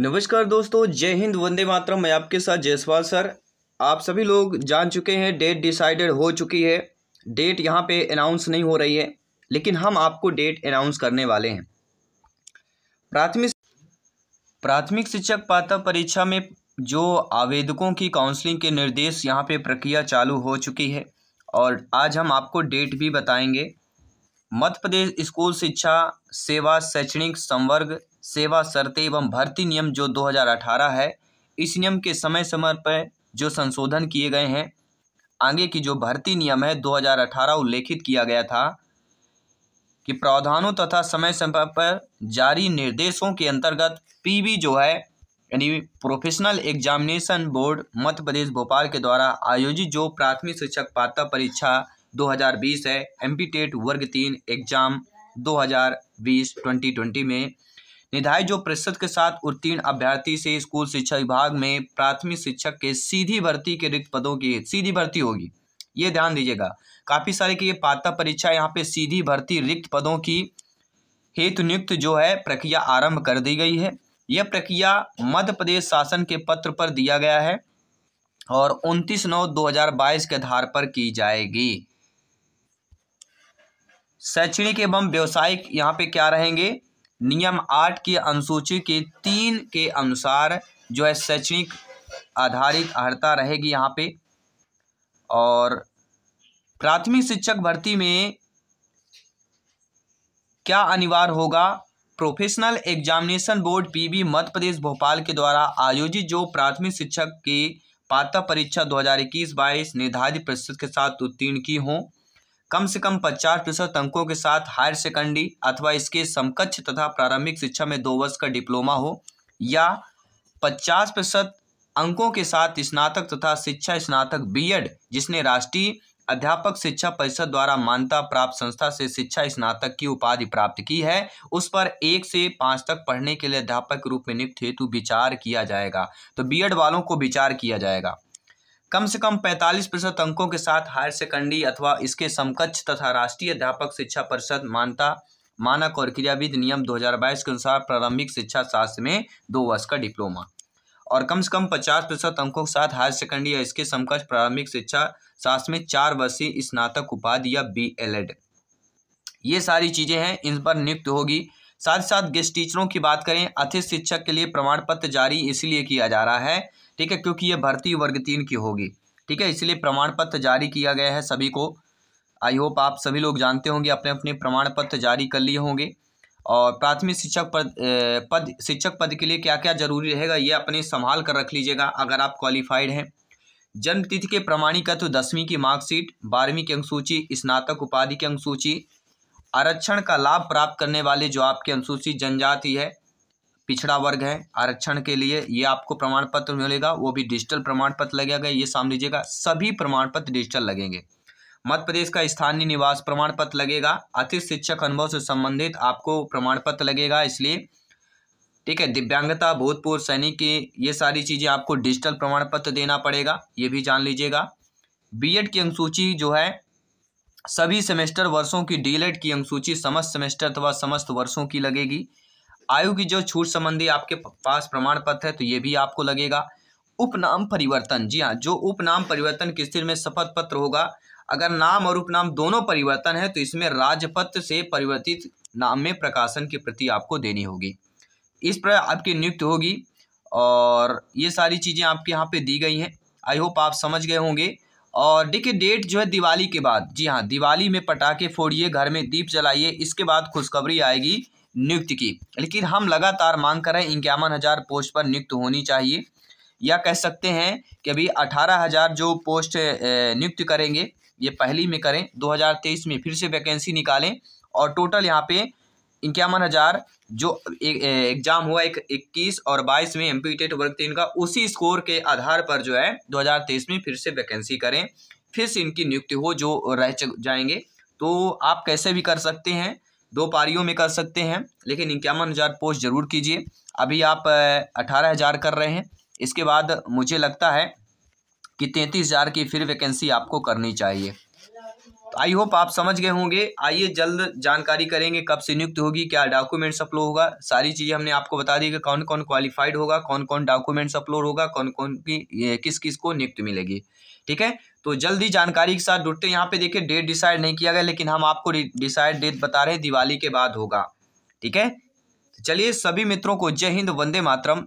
नमस्कार दोस्तों, जय हिंद, वंदे मातरम। मैं आपके साथ जयसवाल सर। आप सभी लोग जान चुके हैं, डेट डिसाइडेड हो चुकी है। डेट यहाँ पे अनाउंस नहीं हो रही है, लेकिन हम आपको डेट अनाउंस करने वाले हैं। प्राथमिक प्राथमिक शिक्षक पात्रता परीक्षा में जो आवेदकों की काउंसलिंग के निर्देश यहाँ पे प्रक्रिया चालू हो चुकी है, और आज हम आपको डेट भी बताएँगे। मध्य प्रदेश स्कूल शिक्षा, सेवा, शैक्षणिक संवर्ग सेवा शर्तें एवं भर्ती नियम जो 2018 है, इस नियम के समय समय पर जो संशोधन किए गए हैं, आगे की जो भर्ती नियम है 2018 उल्लेखित किया गया था कि प्रावधानों तथा समय समय पर जारी निर्देशों के अंतर्गत पीबी जो है, यानी professional examination board Madhya Pradesh Bhopal के द्वारा आयोजित जो प्राथमिक शिक्षक पात्रता परीक्षा 2020 है एम वर्ग तीन एग्ज़ाम 2020 2020 में निर्धारित जो प्रतिशत के साथ उत्तीर्ण अभ्यर्थी से स्कूल शिक्षा विभाग में प्राथमिक शिक्षक के सीधी भर्ती के रिक्त पदों की सीधी भर्ती होगी। ये ध्यान दीजिएगा। काफ़ी सारे की ये परीक्षा यहाँ पे सीधी भर्ती रिक्त पदों की हेतु नियुक्त जो है, प्रक्रिया आरंभ कर दी गई है। यह प्रक्रिया मध्य प्रदेश शासन के पत्र पर दिया गया है और उनतीस नौ दो हज़ार बाईस के आधार पर की जाएगी। शैक्षणिक एवं व्यवसायिक यहाँ पे क्या रहेंगे? नियम आठ की अनुसूची के तीन के अनुसार जो है शैक्षणिक आधारित अर्हता रहेगी यहाँ पे। और प्राथमिक शिक्षक भर्ती में क्या अनिवार्य होगा? Professional examination board PB Madhya Pradesh, Bhopal के द्वारा आयोजित जो प्राथमिक शिक्षक की पात्रता परीक्षा 2021-22 निर्धारित प्रतिशत के साथ उत्तीर्ण की हों। कम से कम पचास प्रतिशत अंकों के साथ हायर सेकेंडरी अथवा इसके समकक्ष तथा प्रारंभिक शिक्षा में दो वर्ष का डिप्लोमा हो, या पचास प्रतिशत अंकों के साथ स्नातक तथा शिक्षा स्नातक बीएड जिसने राष्ट्रीय अध्यापक शिक्षा परिषद द्वारा मान्यता प्राप्त संस्था से शिक्षा स्नातक की उपाधि प्राप्त की है, उस पर एक से पाँच तक पढ़ने के लिए अध्यापक के रूप में नियुक्त हेतु विचार किया जाएगा। तो बीएड वालों को विचार किया जाएगा। कम से कम 45 प्रतिशत अंकों के साथ हायर सेकेंडरी अथवा इसके समकक्ष तथा राष्ट्रीय अध्यापक शिक्षा परिषद मानता, मानक और क्रियाविद नियम 2022 के अनुसार प्रारंभिक शिक्षा शास्त्र में दो वर्ष का डिप्लोमा। और कम से कम 50 प्रतिशत अंकों के साथ हायर सेकेंडरी या इसके समकक्ष प्रारंभिक शिक्षा शास्त्र में चार वर्षीय स्नातक उपाधि या बी ये सारी चीज़ें हैं, इन पर नियुक्त होगी साथ ही साथ गेस्ट टीचरों की बात करें, अतिथि शिक्षक के लिए प्रमाण पत्र जारी इसलिए किया जा रहा है, ठीक है, क्योंकि ये भर्ती वर्ग तीन की होगी, ठीक है, इसलिए प्रमाण पत्र जारी किया गया है सभी को। आई होप आप सभी लोग जानते होंगे अपने अपने प्रमाण पत्र जारी कर लिए होंगे। और प्राथमिक शिक्षक पद पद, शिक्षक पद के लिए क्या क्या ज़रूरी रहेगा, ये अपने संभाल कर रख लीजिएगा, अगर आप क्वालिफाइड हैं। जन्म तिथि के प्रमाणिकत्व दसवीं की मार्कशीट, बारहवीं की अंकसूची स्नातक उपाधि की अंकसूची आरक्षण का लाभ प्राप्त करने वाले जो आपके अनुसूचित जनजाति है, पिछड़ा वर्ग है, आरक्षण के लिए ये आपको प्रमाण पत्र मिलेगा, वो भी डिजिटल प्रमाण पत्र लगेगा, ये सामने लीजिएगा, सभी प्रमाण पत्र डिजिटल लगेंगे। मध्य प्रदेश का स्थानीय निवास प्रमाण पत्र लगेगा अतिथि शिक्षक अनुभव से संबंधित आपको प्रमाण पत्र लगेगा, इसलिए, ठीक है, दिव्यांगता, भूतपूर्व सैनिक की ये सारी चीज़ें आपको डिजिटल प्रमाण पत्र देना पड़ेगा, ये भी जान लीजिएगा। बीएड की अनुसूची जो है सभी सेमेस्टर वर्षों की डीएलएड की अंकसूची समस्त सेमेस्टर अथवा समस्त वर्षों की लगेगी। आयु की जो छूट संबंधी आपके पास प्रमाण पत्र है तो ये भी आपको लगेगा। उपनाम परिवर्तन, जी हाँ जो उपनाम परिवर्तन की स्थिति में शपथ पत्र होगा? अगर नाम और उपनाम दोनों परिवर्तन है तो इसमें राजपत्र से परिवर्तित नाम में प्रकाशन की प्रति आपको देनी होगी। इस पर आपकी नियुक्त होगी और ये सारी चीज़ें आपके यहाँ पे दी गई हैं। आई होप आप समझ गए होंगे। और देखिए डेट जो है दिवाली के बाद। जी हाँ दिवाली में पटाखे फोड़िए, घर में दीप जलाइए, इसके बाद खुशखबरी आएगी नियुक्ति की। लेकिन हम लगातार मांग कर रहे हैं, इक्यावन हज़ार पोस्ट पर नियुक्त होनी चाहिए। या कह सकते हैं कि अभी अठारह हज़ार जो पोस्ट नियुक्त करेंगे, ये पहली में करें 2023 में फिर से वैकेंसी निकालें और टोटल यहाँ पे इक्यावन हज़ार जो एग्ज़ाम हुआ एक, इक्कीस और बाईस में एम पी टेट वर्ग तीन का, उसी स्कोर के आधार पर जो है 2023 में फिर से वैकेंसी करें, फिर से इनकी नियुक्ति हो, जो रह जाएँगे। तो आप कैसे भी कर सकते हैं, दो पारियों में कर सकते हैं, लेकिन इक्यावन हज़ार पोस्ट ज़रूर कीजिए। अभी आप अठारह हज़ार कर रहे हैं, इसके बाद मुझे लगता है कि तैंतीस हज़ार की फिर वैकेंसी आपको करनी चाहिए। आई होप आप समझ गए होंगे। आइए जल्द जानकारी करेंगे कब से नियुक्त होगी, क्या डॉक्यूमेंट्स अपलोड होगा। सारी चीज़ें हमने आपको बता दी कि कौन कौन क्वालिफाइड होगा कौन कौन डॉक्यूमेंट्स अपलोड होगा कौन कौन की किस किस को नियुक्त मिलेगी। ठीक है? तो जल्दी जानकारी के साथ जुड़ते यहाँ पे देखिए डेट डिसाइड नहीं किया गया, लेकिन हम आपको डिसाइड डेट बता रहे हैं, दिवाली के बाद होगा। ठीक है? चलिए सभी मित्रों को जय हिंद, वंदे मातरम।